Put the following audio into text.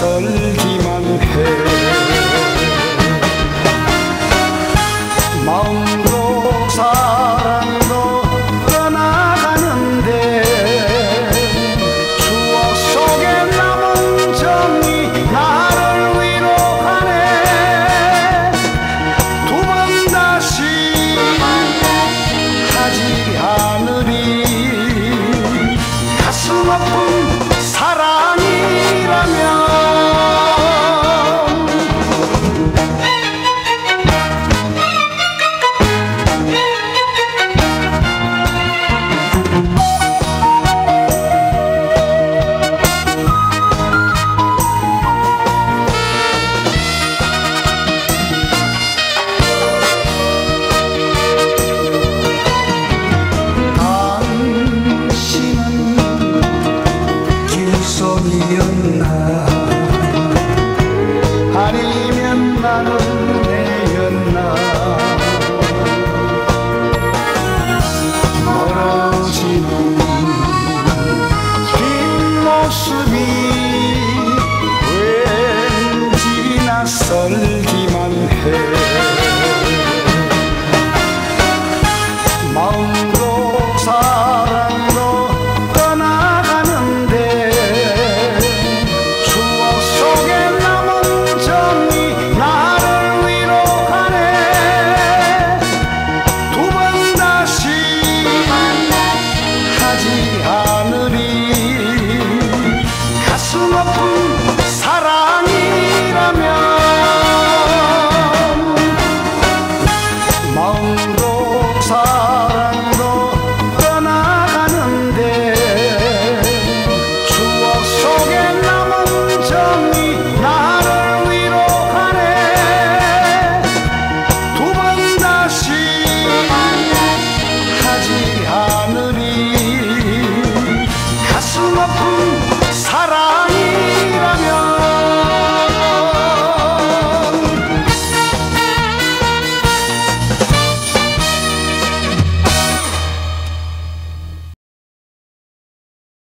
살기만 해. 마음도 사랑도 떠나가는데 추억 속에 남은 정이 나를 위로하네. 두 번 다시 하지 않으리. 가슴 아픈 milhões.